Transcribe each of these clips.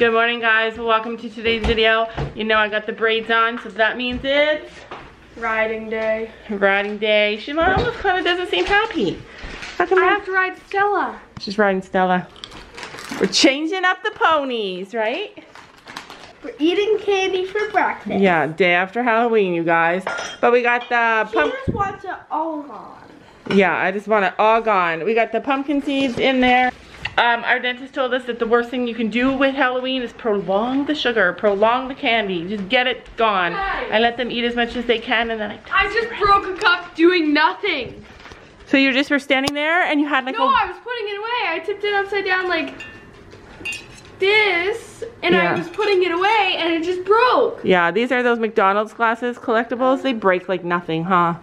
Good morning guys, welcome to today's video. You know I got the braids on, so that means it's Riding day. riding day. She almost kind of doesn't seem happy. How come I have to ride Stella. She's riding Stella. We're changing up the ponies, right? We're eating candy for breakfast. Yeah, day after Halloween, you guys. But we got the She just wants it all gone. Yeah, I just want it all gone. We got the pumpkin seeds in there. Um, our dentist told us that the worst thing you can do with Halloween is prolong the sugar, prolong the candy. Just get it gone. Right. I let them eat as much as they can and then I I just broke a cup doing nothing. So you just were standing there and you had like No, I was putting it away. I tipped it upside down like this, and Yeah. I was putting it away, and it just broke. Yeah, these are those McDonald's glasses collectibles. They break like nothing, huh?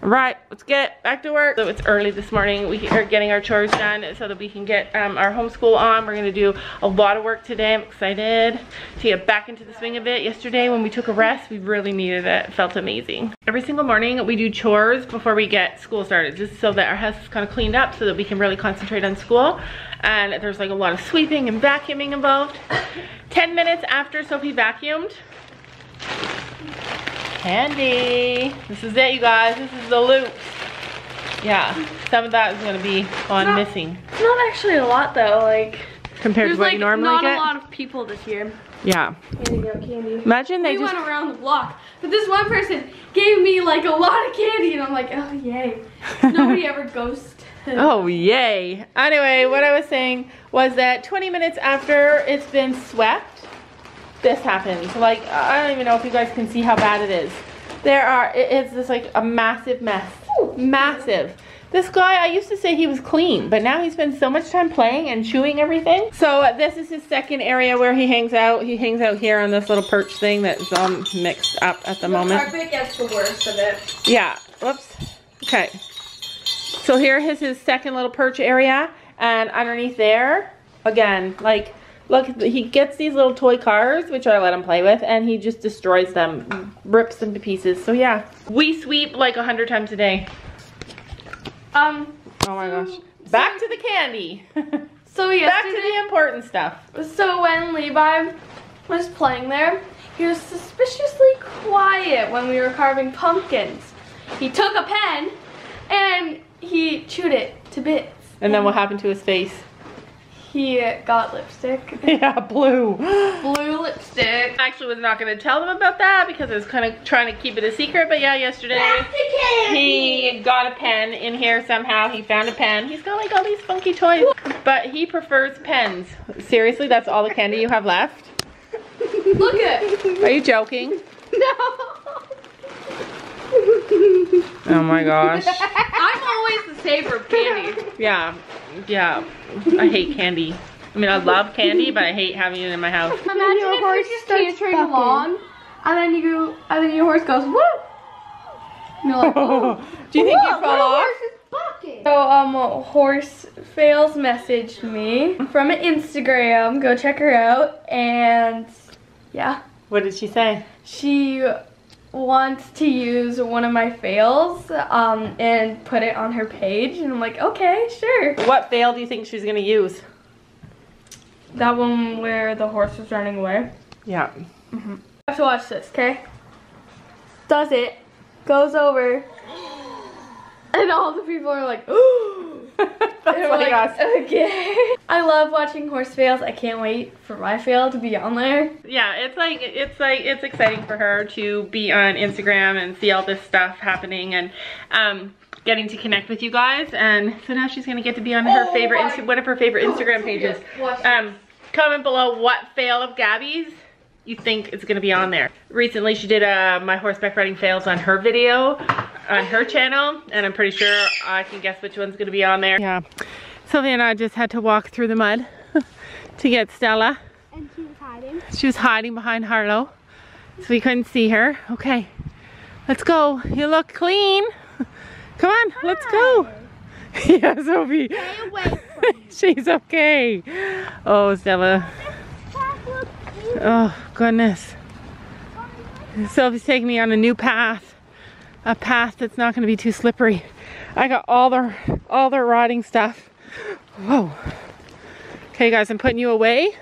Right, let's get back to work. So it's early this morning. We are getting our chores done so that we can get um, our homeschool on. We're gonna do a lot of work today. I'm excited to get back into the swing of it. Yesterday when we took a rest, we really needed it. It felt amazing. Every single morning we do chores before we get school started, just so that our house is kind of cleaned up so that we can really concentrate on school. And there's like a lot of sweeping and vacuuming involved. 10 minutes after Sophie vacuumed, Candy. This is it, you guys. This is the loop. Yeah, some of that is gonna be on Not- missing It's not actually a lot though. Like compared to what like you normally not get. a lot of people this year Yeah. handing out candy. Imagine they we just. went around the block, but this one person gave me like a lot of candy, and I'm like, oh yay. Nobody ever goes to. Oh yay! Anyway, what I was saying was that 20 minutes after it's been swept, this happens. Like I don't even know if you guys can see how bad it is. There are. It's just like a massive mess. Massive. This guy, I used to say he was clean, but now he spends so much time playing and chewing everything. So this is his second area where he hangs out. He hangs out here on this little perch thing that's all mixed up at the, The moment. carpet gets the worst of it. Yeah. Whoops. Okay. So here is his second little perch area, and underneath there, again, like, look, he gets these little toy cars, which I let him play with, and he just destroys them, rips them to pieces. So yeah, we sweep like a hundred times a day. Um. Oh my gosh. Back to the candy. So Back to the important stuff. so when Levi was playing there, he was suspiciously quiet when we were carving pumpkins. He took a pen and he chewed it to bits. And then what happened to his face? He got lipstick, Yeah, blue. blue lipstick. I actually was not going to tell them about that because I was kind of trying to keep it a secret, but yeah, yesterday. He got a pen in here somehow. He found a pen. He's got like all these funky toys, but he prefers pens. Seriously, that's all the candy you have left? Look at. Are you joking? No. Oh my gosh. I'm always the saver of candy. Yeah, yeah. I hate candy. I mean, I love candy, but I hate having it in my house. Imagine if you're just cantering along, and then you go, and then your horse goes woo. And you're like, oh. Do you think you'd fall off? So um, horse fails messaged me from Instagram. Go check her out, and yeah, What did she say? she wants to use one of my fails um and put it on her page, and I'm like, okay, sure. What fail do you think she's gonna use? That one where the horse was running away. Yeah. You have to watch this, okay? Does it, goes over, and all the people are like, ooh. That's They're like like, okay. I love watching horse fails. I can't wait for my fail to be on there. Yeah, it's like it's like it's exciting for her to be on Instagram and see all this stuff happening and um getting to connect with you guys and so now she's gonna get to be on her Oh favorite my one of her favorite Instagram pages. Watch Um comment below what fail of Gabby's you think is gonna be on there. Recently she did uh my horseback riding fails on her video on her channel and I'm pretty sure I can guess which one's gonna be on there. Yeah. Sylvia and I just had to walk through the mud to get Stella. And she was hiding. She was hiding behind Harlow, so we couldn't see her. Okay, let's go. You look clean. Come on, let's go. yeah, Sophie. Stay away from She's okay. Oh, Stella. Oh, goodness. Sophie's taking me on a new path. A path that's not going to be too slippery. I got all their all their riding stuff. Whoa. Okay, guys, I'm putting you away.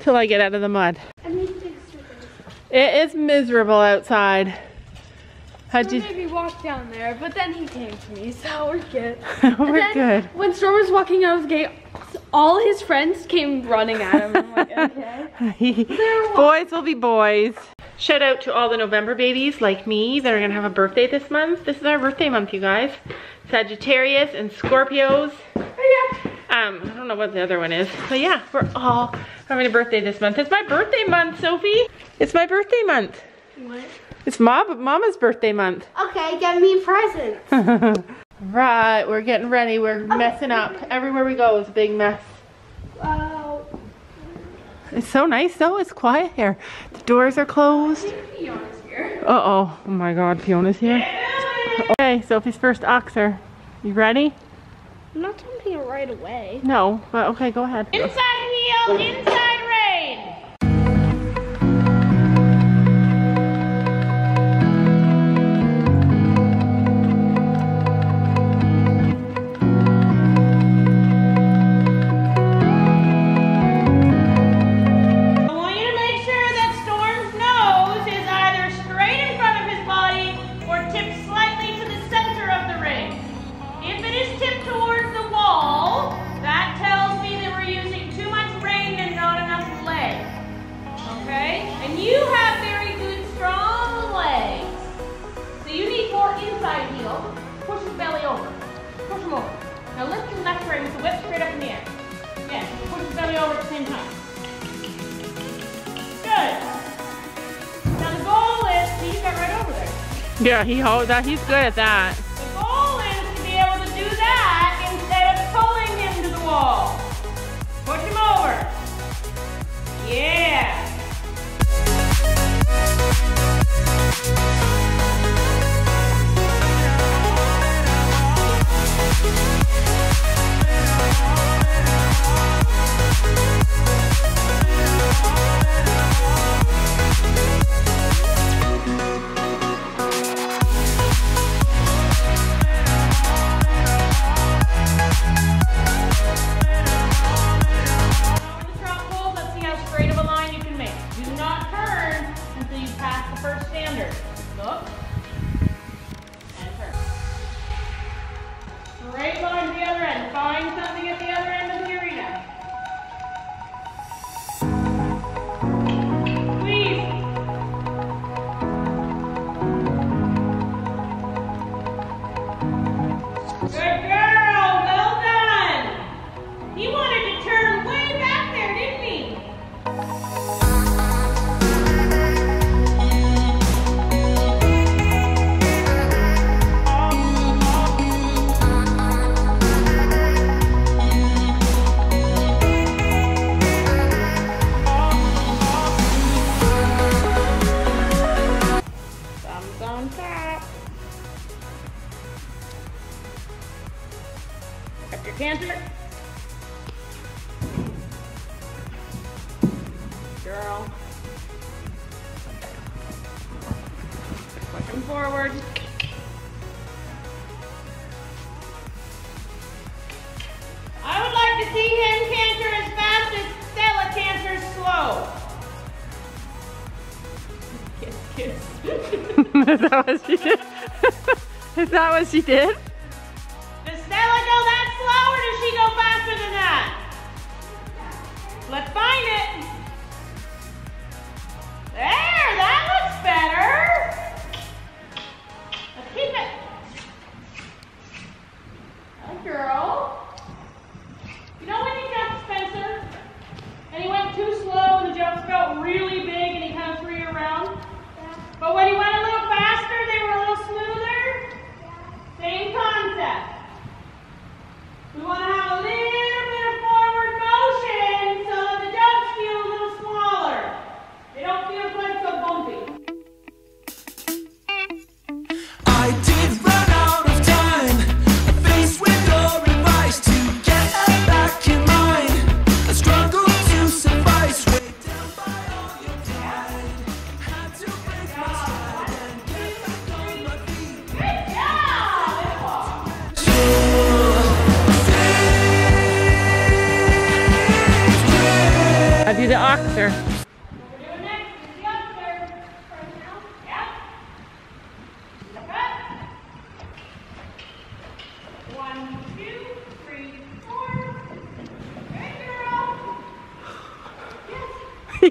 till I get out of the mud. I need to take stickers. It is miserable outside. How'd you? made me walk down there, but then he came to me, so we're good. We're then good. When Storm was walking out of the gate, all his friends came running at him. I'm like, okay. boys will be boys. Shout out to all the November babies like me that are gonna have a birthday this month. This is our birthday month, you guys. Sagittarius and Scorpios. Um, I don't know what the other one is, but yeah, we're all having a birthday this month. It's my birthday month, Sophie. It's my birthday month. What? It's mom, Mama's birthday month. Okay, get me presents. right, we're getting ready. We're messing up. Everywhere we go is a big mess. Wow. It's so nice though. It's quiet here. The doors are closed. Uh oh. Oh my god, Fiona's here. Okay, Sophie's first oxer. You ready? I'm not jumping right away. No, but okay, go ahead. Inside heel, inside rein. Yeah, he hold that. He's good at that. Is that what she did? Is that what she did? Does Stella go that slow or does she go faster than that? Let's find it. There, that looks better. Let's keep it. Good girl. You know when you jumped Spencer and he went too slow and the jumps felt really big and he kind of threw you around? But when he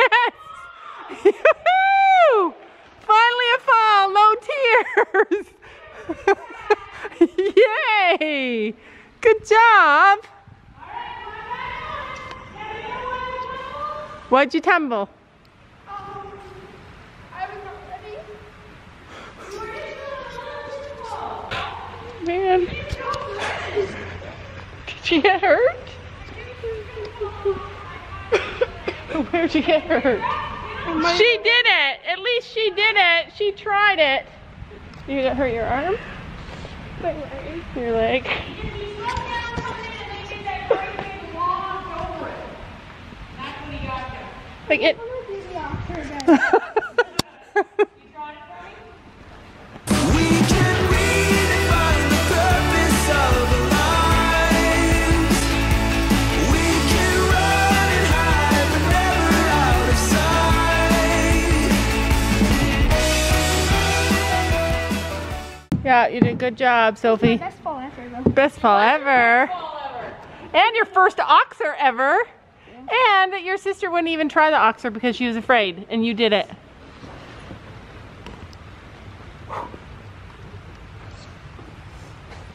Yes! Finally a fall, no tears! Yay! Good job! Why'd you tumble? Man. Did you get hurt? Where'd you get hurt? She did it! At least she did it! She tried it! You got hurt your arm? My leg. Your leg? Like it. yeah, you did a good job, Sophie. Best fall ever though. Best fall ever. And your first oxer ever. And your sister wouldn't even try the oxer because she was afraid, and you did it.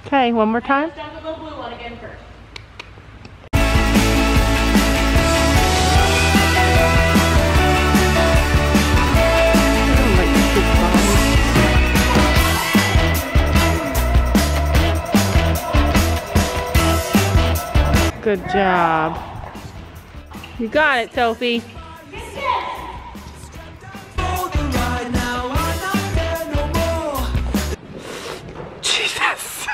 Okay, one more time. Good job. You got it, Sophie. For the ride now, I'm not there no more. Jesus.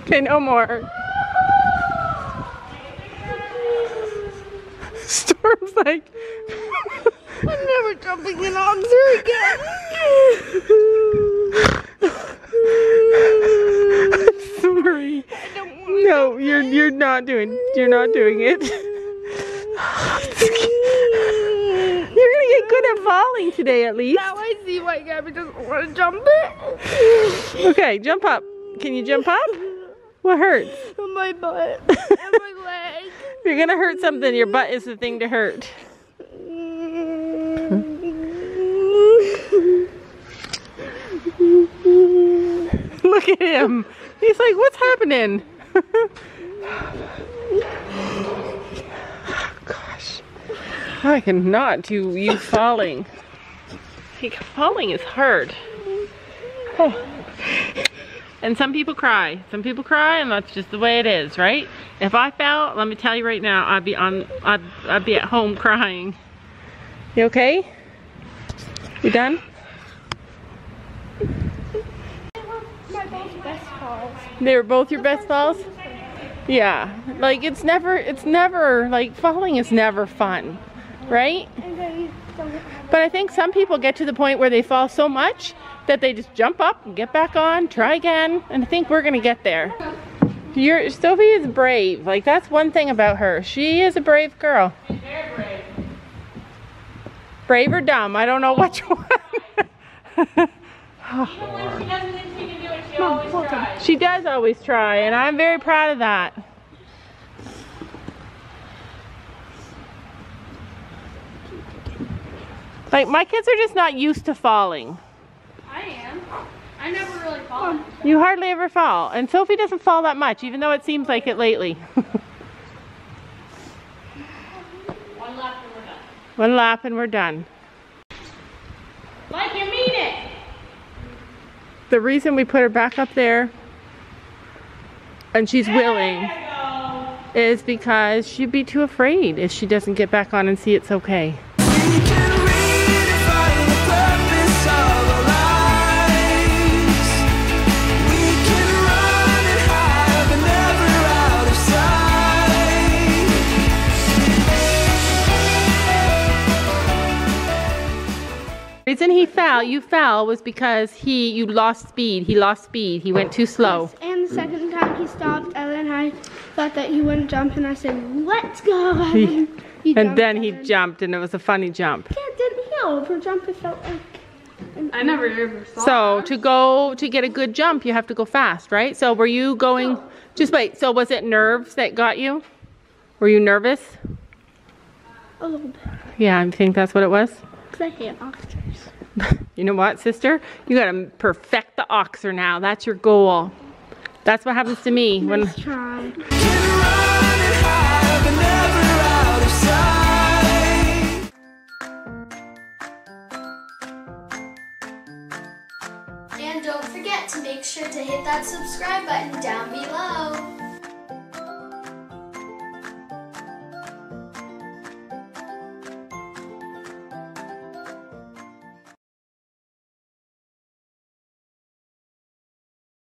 okay, no more. Storm's like, I'm never jumping in on oxer again. I'm sorry. No, you're you're not doing you're not doing it. You're gonna get good at falling today at least. Now I see why Gabby doesn't want to jump it. Okay, jump up. Can you jump up? What hurts? my butt and my leg. You're gonna hurt something. Your butt is the thing to hurt. Look at him. He's like, what's happening? I cannot do you falling. Like, falling is hard. Oh. And some people cry. Some people cry, and that's just the way it is, right? If I fell, let me tell you right now, I'd be on, I'd, I'd be at home crying. You okay? You done? My both best falls. They were both your best falls? Yeah. Like it's never, it's never, like falling is never fun, right? And then some But I think some people get to the point where they fall so much that they just jump up and get back on, try again, and I think we're gonna get there. Your Sophie is brave. Like that's one thing about her. She is a brave girl. Very brave. Brave or dumb? I don't know which one. Even when she doesn't think she can do it, she always tries. she does always try, and I'm very proud of that. Like my kids are just not used to falling. I am. I never really fall. You hardly ever fall. And Sophie doesn't fall that much, even though it seems like it lately. One lap and we're done. One lap and we're done. Like you mean it. The reason we put her back up there and she's willing There you go. is because she'd be too afraid if she doesn't get back on and see it's okay. Reason he fell, you fell, was because he, you lost speed. He lost speed. He went too slow. And the second time he stopped, Ellen and then I thought that he wouldn't jump, and I said, "Let's go!" And then he And jumped, then he and jumped and it was a funny jump. Yeah, didn't he over jump? It felt like. I never ever saw. So to go to get a good jump, you have to go fast, right? So were you going? Just wait. So was it nerves that got you? Were you nervous? A little bit. Yeah, I think that's what it was. Because I hate oysters. You know what, sister? You gotta perfect the oxer now. That's your goal. That's what happens to me when. Let's try. Can run and hide, but never out of sight. And don't forget to make sure to hit that subscribe button down below.